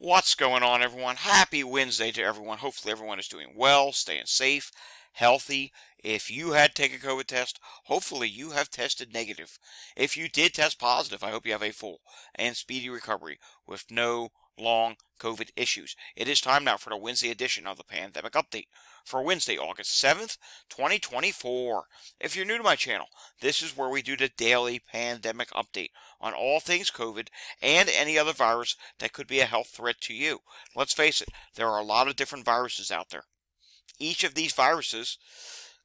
What's going on, everyone? Happy Wednesday to everyone. Hopefully, everyone is doing well, staying safe, healthy. If you had taken a COVID test, hopefully you have tested negative. If you did test positive, I hope you have a full and speedy recovery with no long COVID issues. It is time now for the Wednesday edition of the Pandemic Update for Wednesday, August 7th, 2024. If you're new to my channel, this is where we do the daily pandemic update on all things COVID and any other virus that could be a health threat to you. Let's face it, there are a lot of different viruses out there. Each of these viruses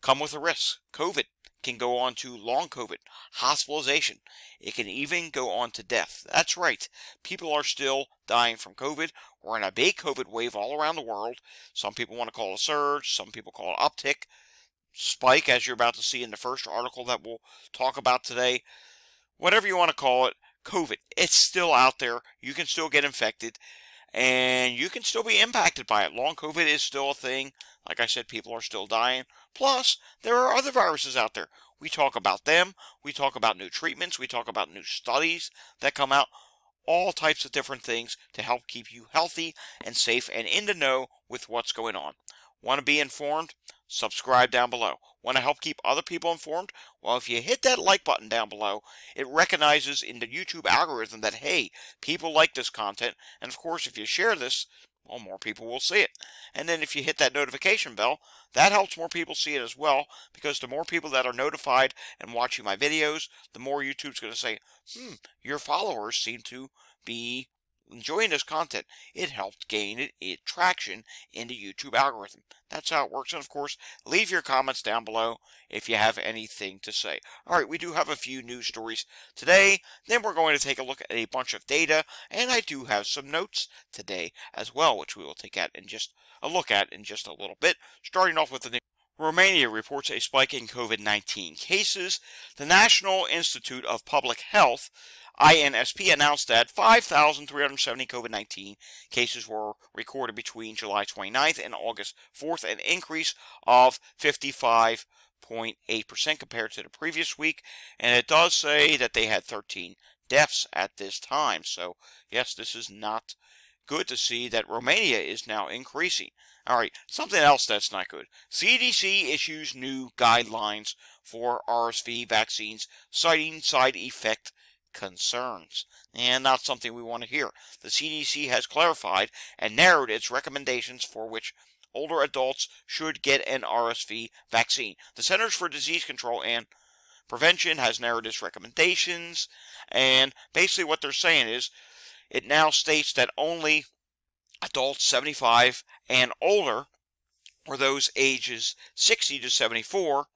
come with a risk. COVID can go on to long COVID, hospitalization. It can even go on to death. That's right. People are still dying from COVID. We're in a big COVID wave all around the world. Some people want to call it a surge. Some people call it uptick. Spike, as you're about to see in the first article that we'll talk about today. Whatever you want to call it, COVID. It's still out there. You can still get infected and you can still be impacted by it. Long COVID is still a thing. Like I said, people are still dying. Plus, there are other viruses out there. We talk about them. We talk about new treatments. We talk about new studies that come out. All types of different things to help keep you healthy and safe and in the know with what's going on. Want to be informed? Subscribe down below. Want to help keep other people informed? Well, if you hit that like button down below, it recognizes in the YouTube algorithm that, hey, people like this content. And of course, if you share this, well, more people will see it. And then if you hit that notification bell, that helps more people see it as well, because the more people that are notified and watching my videos, the more YouTube's going to say, hmm, your followers seem to be enjoying this content, it helped gain it, it traction in the YouTube algorithm. That's how it works. And of course, leave your comments down below if you have anything to say. All right, we do have a few news stories today. Then we're going to take a look at a bunch of data, and I do have some notes today as well, which we will take at in just a look at in just a little bit. Starting off with the Romania reports a spike in COVID-19 cases. The National Institute of Public Health INSP announced that 5,370 COVID 19 cases were recorded between July 29th and August 4th, an increase of 55.8% compared to the previous week. And it does say that they had 13 deaths at this time. So, yes, this is not good to see that Romania is now increasing. All right, something else that's not good. CDC issues new guidelines for RSV vaccines, citing side effect concerns, and not something we want to hear. The CDC has clarified and narrowed its recommendations for which older adults should get an RSV vaccine. The Centers for Disease Control and Prevention has narrowed its recommendations, and basically what they're saying is it now states that only adults 75 and older, or those ages 60 to 74,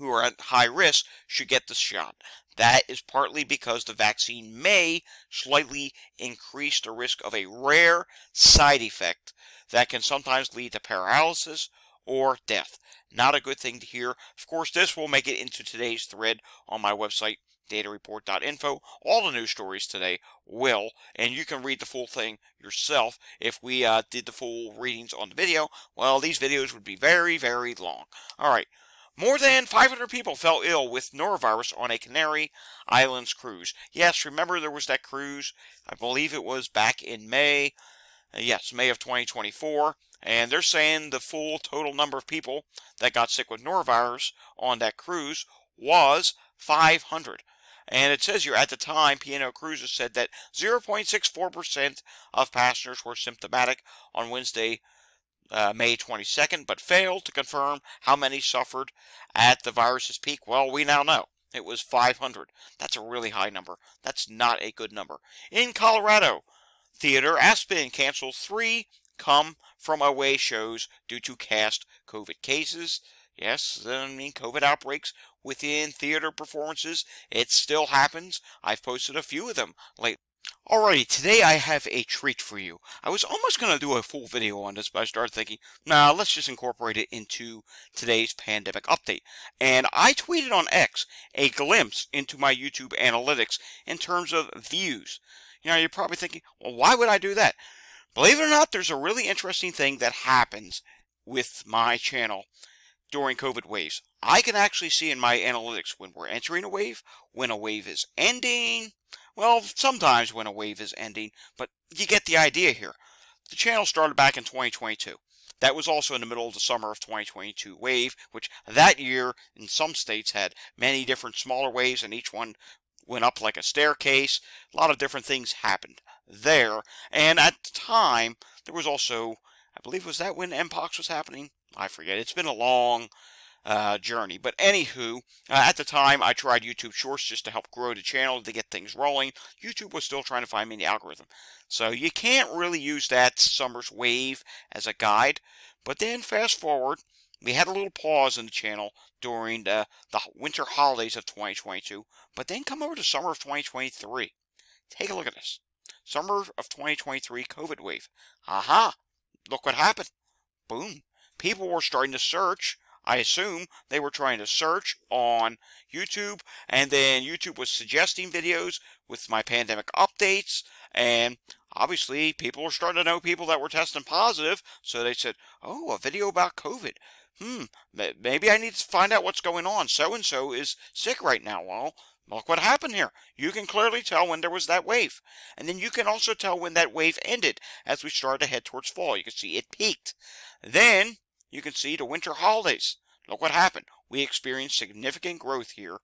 who are at high risk should get the shot. That is partly because the vaccine may slightly increase the risk of a rare side effect that can sometimes lead to paralysis or death. Not a good thing to hear. Of course, this will make it into today's thread on my website, datareport.info. All the news stories today will, and you can read the full thing yourself. If we uh, did the full readings on the video, well, these videos would be very, very long. All right. More than 500 people fell ill with norovirus on a Canary Islands cruise. Yes, remember there was that cruise, I believe it was back in May, uh, yes, May of 2024, and they're saying the full total number of people that got sick with norovirus on that cruise was 500. And it says here at the time, P&O Cruises said that 0.64% of passengers were symptomatic on Wednesday, uh, May 22nd, but failed to confirm how many suffered at the virus's peak. Well, we now know. It was 500. That's a really high number. That's not a good number. In Colorado, Theater Aspen canceled three come from away shows due to cast COVID cases. Yes, I mean, COVID outbreaks within theater performances. It still happens. I've posted a few of them lately. Alrighty, today I have a treat for you. I was almost going to do a full video on this, but I started thinking, nah, let's just incorporate it into today's pandemic update. And I tweeted on X a glimpse into my YouTube analytics in terms of views. You know, you're probably thinking, well, why would I do that? Believe it or not, there's a really interesting thing that happens with my channel during COVID waves. I can actually see in my analytics when we're entering a wave, when a wave is ending, well, sometimes when a wave is ending, but you get the idea here. The channel started back in 2022. That was also in the middle of the summer of 2022 wave, which that year in some states had many different smaller waves, and each one went up like a staircase. A lot of different things happened there. And at the time, there was also, I believe, was that when Mpox was happening? I forget. It's been a long uh, journey. But anywho, uh, at the time, I tried YouTube Shorts just to help grow the channel to get things rolling. YouTube was still trying to find me in the algorithm. So you can't really use that summer's wave as a guide. But then fast forward, we had a little pause in the channel during the, the winter holidays of 2022. But then come over to summer of 2023. Take a look at this. Summer of 2023 COVID wave. Aha! Look what happened. Boom. People were starting to search I assume they were trying to search on YouTube, and then YouTube was suggesting videos with my pandemic updates, and obviously people were starting to know people that were testing positive, so they said, oh, a video about COVID. Hmm, maybe I need to find out what's going on. So-and-so is sick right now. Well, Look what happened here. You can clearly tell when there was that wave. And then you can also tell when that wave ended as we started to head towards fall. You can see it peaked. Then you can see the winter holidays. Look what happened. We experienced significant growth here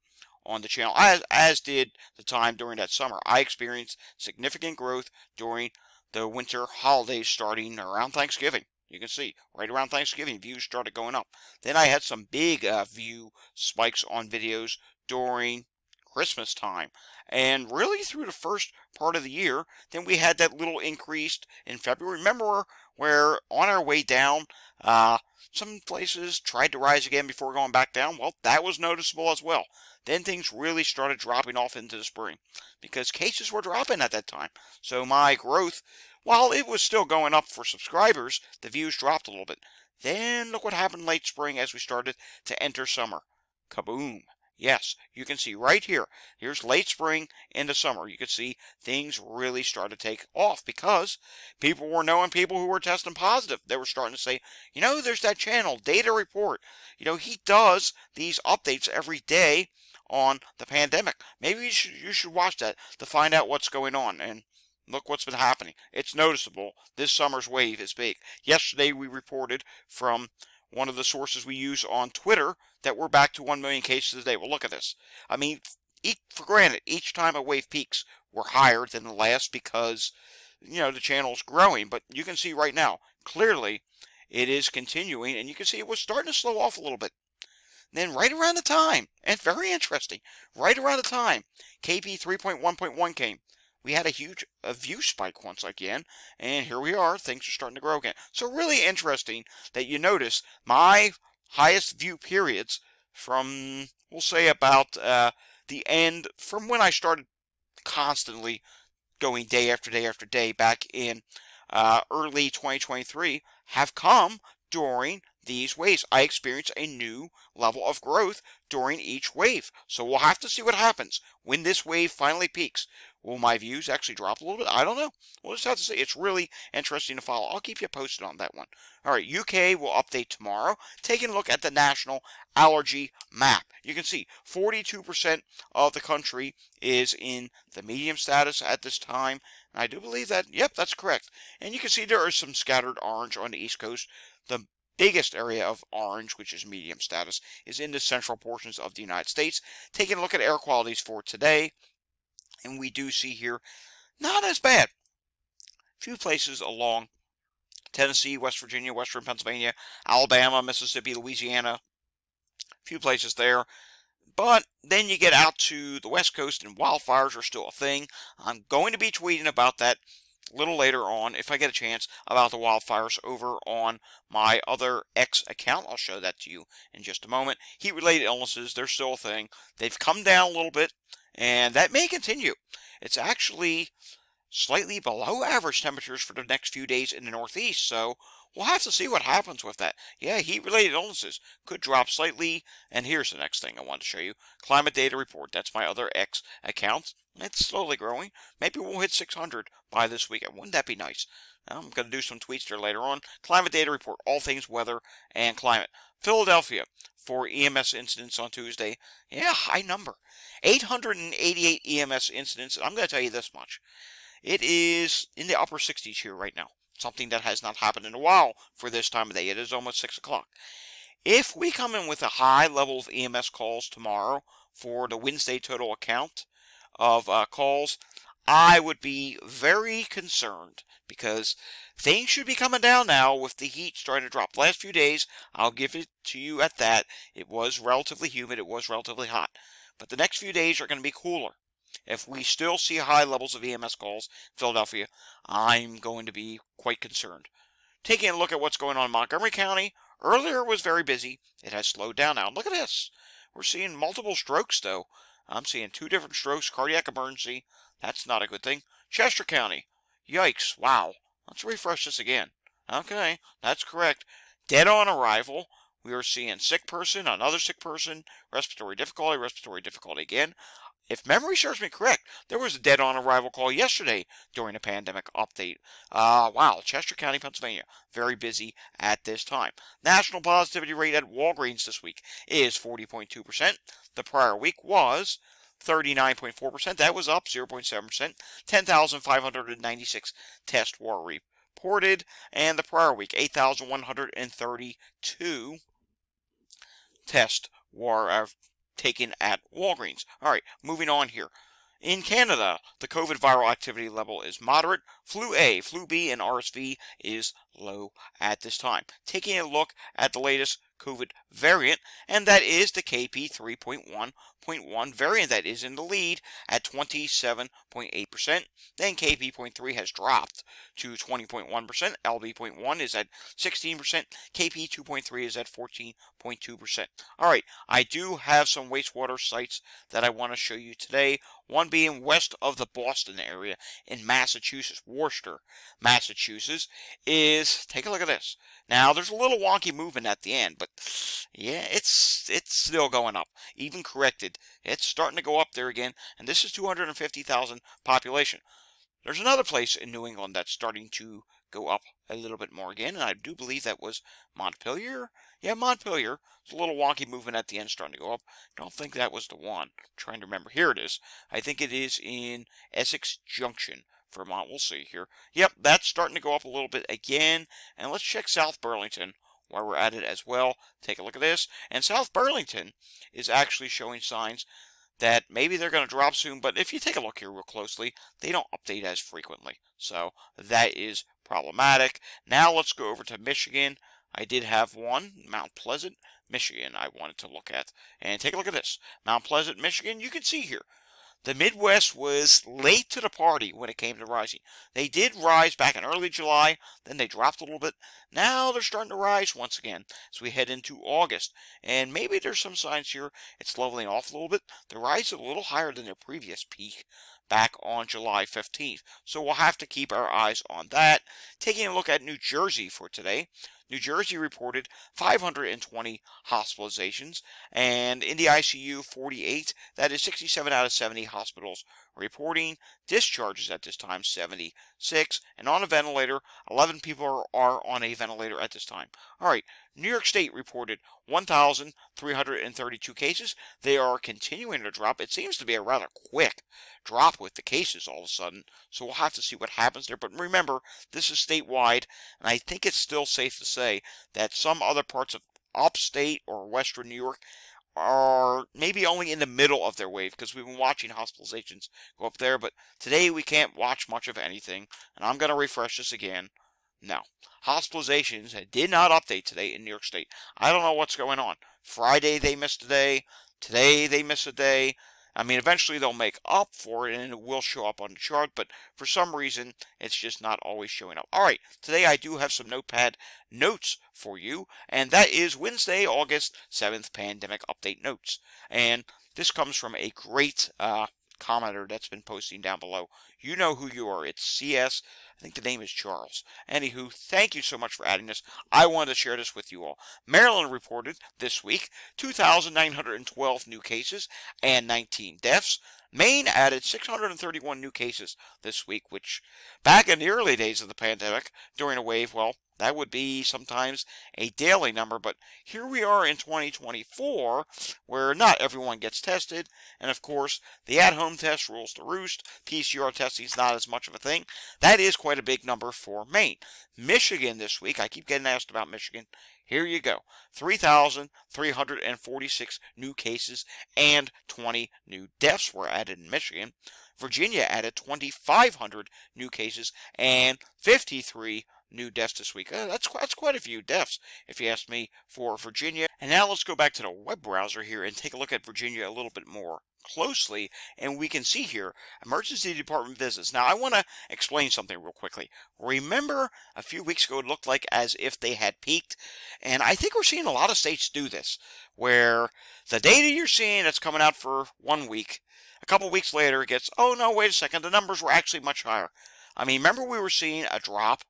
on the channel, as, as did the time during that summer. I experienced significant growth during the winter holidays starting around Thanksgiving. You can see right around Thanksgiving, views started going up. Then I had some big uh, view spikes on videos during Christmas time. And really through the first part of the year, then we had that little increase in February. Remember where on our way down, uh, some places tried to rise again before going back down. Well, that was noticeable as well. Then things really started dropping off into the spring because cases were dropping at that time. So my growth, while it was still going up for subscribers, the views dropped a little bit. Then look what happened late spring as we started to enter summer. Kaboom. Yes, you can see right here. Here's late spring into summer. You can see things really start to take off because people were knowing people who were testing positive. They were starting to say, you know, there's that channel, Data Report. You know, he does these updates every day on the pandemic. Maybe you should, you should watch that to find out what's going on. And look what's been happening. It's noticeable. This summer's wave is big. Yesterday we reported from one of the sources we use on Twitter that we're back to 1 million cases a day. Well, look at this. I mean, for granted, each time a wave peaks, we're higher than the last because, you know, the channel's growing. But you can see right now, clearly, it is continuing, and you can see it was starting to slow off a little bit. Then right around the time, and very interesting, right around the time KP 3.1.1 came, we had a huge a view spike once again, and here we are, things are starting to grow again. So really interesting that you notice my highest view periods from, we'll say about uh, the end, from when I started constantly going day after day after day back in uh, early 2023 have come during these waves. I experience a new level of growth during each wave. So we'll have to see what happens when this wave finally peaks. Will my views actually drop a little bit? I don't know. We'll just have to see. It's really interesting to follow. I'll keep you posted on that one. All right, UK will update tomorrow. Taking a look at the national allergy map. You can see 42% of the country is in the medium status at this time. And I do believe that, yep, that's correct. And you can see there are some scattered orange on the East Coast. The biggest area of orange, which is medium status, is in the central portions of the United States. Taking a look at air qualities for today and we do see here not as bad. A few places along Tennessee, West Virginia, Western Pennsylvania, Alabama, Mississippi, Louisiana, a few places there. But then you get out to the West Coast and wildfires are still a thing. I'm going to be tweeting about that little later on, if I get a chance, about the wildfires over on my other X account. I'll show that to you in just a moment. Heat-related illnesses, they're still a thing. They've come down a little bit and that may continue. It's actually slightly below average temperatures for the next few days in the Northeast, so we'll have to see what happens with that. Yeah, heat-related illnesses could drop slightly, and here's the next thing I want to show you. Climate Data Report, that's my other X account. It's slowly growing. Maybe we'll hit 600 by this weekend. Wouldn't that be nice? I'm going to do some tweets there later on. Climate Data Report, all things weather and climate. Philadelphia, for EMS incidents on Tuesday. Yeah, high number. 888 EMS incidents. I'm going to tell you this much. It is in the upper 60s here right now. Something that has not happened in a while for this time of day. It is almost 6 o'clock. If we come in with a high level of EMS calls tomorrow for the Wednesday total account of uh, calls, I would be very concerned because things should be coming down now with the heat starting to drop. The last few days, I'll give it to you at that. It was relatively humid, it was relatively hot. But the next few days are going to be cooler. If we still see high levels of EMS calls in Philadelphia, I'm going to be quite concerned. Taking a look at what's going on in Montgomery County, earlier was very busy. It has slowed down now. Look at this. We're seeing multiple strokes, though. I'm seeing two different strokes, cardiac emergency. That's not a good thing. Chester County. Yikes. Wow. Let's refresh this again. Okay, that's correct. Dead on arrival. We are seeing sick person, another sick person, respiratory difficulty, respiratory difficulty again. If memory serves me correct, there was a dead on arrival call yesterday during a pandemic update. Uh, wow, Chester County, Pennsylvania, very busy at this time. National positivity rate at Walgreens this week is 40.2%. The prior week was 39.4%. That was up 0.7%. 10,596 tests were reported. And the prior week, 8,132 tests were uh, taken at Walgreens. All right, moving on here. In Canada, the COVID viral activity level is moderate. Flu A, flu B, and RSV is low at this time. Taking a look at the latest COVID variant, and that is the KP3.1 0.1 variant that is in the lead at 27.8%. Then KP.3 has dropped to 20.1%. LB.1 is at 16%. KP2.3 is at 14.2%. All right, I do have some wastewater sites that I want to show you today. One being west of the Boston area in Massachusetts, Worcester, Massachusetts, is take a look at this. Now there's a little wonky movement at the end, but yeah, it's it's still going up, even corrected it's starting to go up there again, and this is 250,000 population. There's another place in New England that's starting to go up a little bit more again, and I do believe that was Montpelier. Yeah, Montpelier. It's a little wonky movement at the end starting to go up. Don't think that was the one. I'm trying to remember. Here it is. I think it is in Essex Junction. Vermont. We'll see here. Yep, that's starting to go up a little bit again. And let's check South Burlington while we're at it as well. Take a look at this. And South Burlington is actually showing signs that maybe they're going to drop soon. But if you take a look here real closely, they don't update as frequently. So that is problematic. Now let's go over to Michigan. I did have one, Mount Pleasant, Michigan, I wanted to look at. And take a look at this. Mount Pleasant, Michigan, you can see here. The Midwest was late to the party when it came to rising. They did rise back in early July, then they dropped a little bit. Now they're starting to rise once again as we head into August. And maybe there's some signs here it's leveling off a little bit. The rise is a little higher than their previous peak back on July 15th. So we'll have to keep our eyes on that. Taking a look at New Jersey for today. New Jersey reported 520 hospitalizations, and in the ICU, 48. That is 67 out of 70 hospitals reporting discharges at this time, 76. And on a ventilator, 11 people are, are on a ventilator at this time. All right, New York State reported 1,332 cases. They are continuing to drop. It seems to be a rather quick drop with the cases all of a sudden. So we'll have to see what happens there. But remember, this is statewide, and I think it's still safe to say that some other parts of upstate or western New York are maybe only in the middle of their wave because we've been watching hospitalizations go up there. But today we can't watch much of anything. And I'm going to refresh this again. No. Hospitalizations did not update today in New York State. I don't know what's going on. Friday they missed a day. Today they missed a day. I mean, eventually they'll make up for it and it will show up on the chart, but for some reason, it's just not always showing up. All right, today I do have some notepad notes for you, and that is Wednesday, August 7th, Pandemic Update Notes. And this comes from a great uh, commenter that's been posting down below. You know who you are. It's CS. I think the name is Charles. Anywho, thank you so much for adding this. I wanted to share this with you all. Maryland reported this week 2,912 new cases and 19 deaths. Maine added 631 new cases this week, which back in the early days of the pandemic, during a wave, well, that would be sometimes a daily number, but here we are in 2024 where not everyone gets tested, and of course, the at home test rules the roost. PCR testing is not as much of a thing. That is quite a big number for Maine. Michigan this week, I keep getting asked about Michigan. Here you go 3,346 new cases and 20 new deaths were added in Michigan. Virginia added 2,500 new cases and 53 new deaths this week. Uh, that's, that's quite a few deaths, if you ask me, for Virginia. And now let's go back to the web browser here and take a look at Virginia a little bit more closely. And we can see here emergency department visits. Now, I want to explain something real quickly. Remember, a few weeks ago, it looked like as if they had peaked. And I think we're seeing a lot of states do this, where the data you're seeing that's coming out for one week, a couple weeks later, it gets, oh no, wait a second, the numbers were actually much higher. I mean, remember we were seeing a drop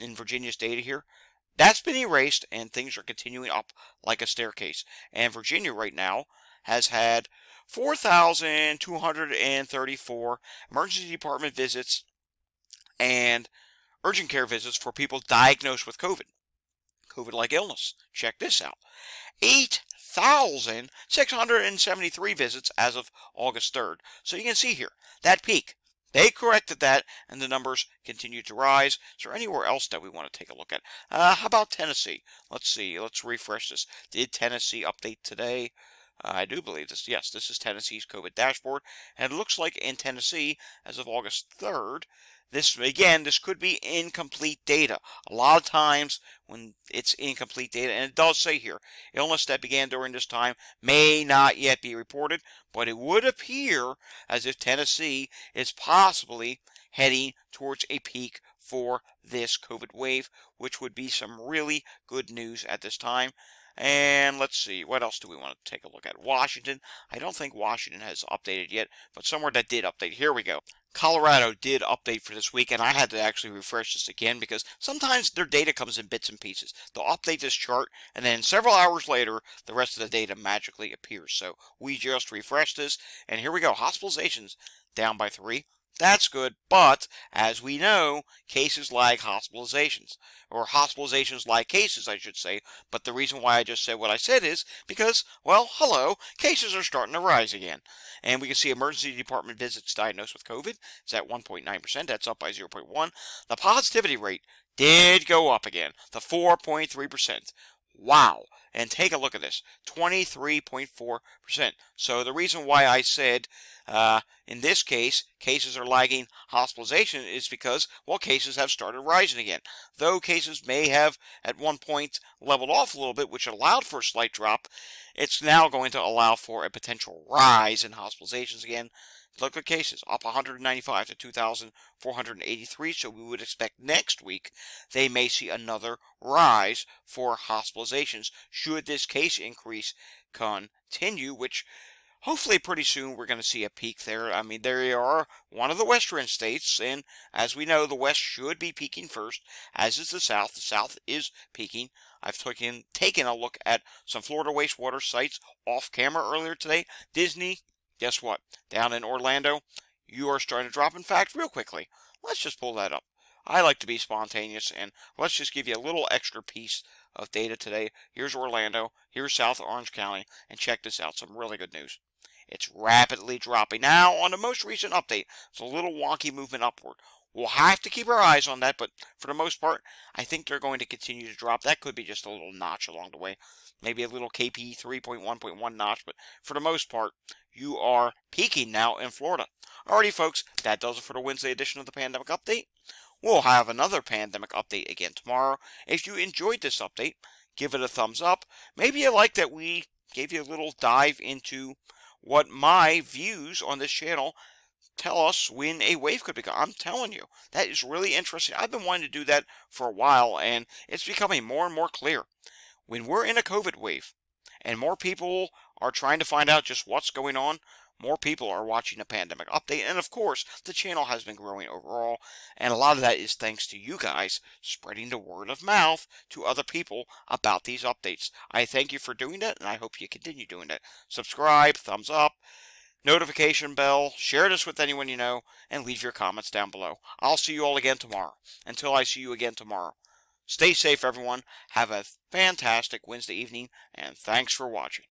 in Virginia's data here, that's been erased and things are continuing up like a staircase. And Virginia right now has had 4,234 emergency department visits and urgent care visits for people diagnosed with COVID. COVID like illness. Check this out 8,673 visits as of August 3rd. So you can see here that peak they corrected that, and the numbers continue to rise. Is there anywhere else that we want to take a look at? Uh, how about Tennessee? Let's see. Let's refresh this. Did Tennessee update today? Uh, I do believe this. Yes, this is Tennessee's COVID dashboard. And it looks like in Tennessee, as of August 3rd, this, again, this could be incomplete data. A lot of times when it's incomplete data, and it does say here, illness that began during this time may not yet be reported, but it would appear as if Tennessee is possibly heading towards a peak for this COVID wave, which would be some really good news at this time. And let's see, what else do we want to take a look at? Washington. I don't think Washington has updated yet, but somewhere that did update. Here we go. Colorado did update for this week, and I had to actually refresh this again because sometimes their data comes in bits and pieces. They'll update this chart, and then several hours later, the rest of the data magically appears. So we just refreshed this, and here we go. Hospitalizations down by three. That's good, but as we know, cases like hospitalizations, or hospitalizations like cases, I should say. But the reason why I just said what I said is because, well, hello, cases are starting to rise again. And we can see emergency department visits diagnosed with COVID is at 1.9%. That's up by 0.1. The positivity rate did go up again, the 4.3%. Wow. And take a look at this 23.4%. So the reason why I said uh, in this case, cases are lagging hospitalization is because, well, cases have started rising again. Though cases may have at one point leveled off a little bit, which allowed for a slight drop, it's now going to allow for a potential rise in hospitalizations again. Look at cases up 195 to 2,483. So we would expect next week they may see another rise for hospitalizations should this case increase continue, which hopefully pretty soon we're going to see a peak there. I mean, there are one of the western states, and as we know, the west should be peaking first, as is the south. The south is peaking. I've taken taken a look at some Florida wastewater sites off camera earlier today. Disney, guess what? Down in Orlando, you are starting to drop. In fact, real quickly, let's just pull that up. I like to be spontaneous, and let's just give you a little extra piece of data today. Here's Orlando, here's South Orange County, and check this out, some really good news. It's rapidly dropping. Now, on the most recent update, it's a little wonky movement upward. We'll have to keep our eyes on that, but for the most part, I think they're going to continue to drop. That could be just a little notch along the way. Maybe a little KP 3.1.1 notch, but for the most part, you are peaking now in Florida. Alrighty, folks, that does it for the Wednesday edition of the Pandemic Update. We'll have another Pandemic Update again tomorrow. If you enjoyed this update, give it a thumbs up. Maybe you like that we gave you a little dive into what my views on this channel tell us when a wave could become. I'm telling you, that is really interesting. I've been wanting to do that for a while, and it's becoming more and more clear. When we're in a COVID wave, and more people are trying to find out just what's going on, more people are watching the pandemic update. And of course, the channel has been growing overall. And a lot of that is thanks to you guys spreading the word of mouth to other people about these updates. I thank you for doing that, and I hope you continue doing that. Subscribe, thumbs up, notification bell, share this with anyone you know, and leave your comments down below. I'll see you all again tomorrow. Until I see you again tomorrow. Stay safe, everyone. Have a fantastic Wednesday evening, and thanks for watching.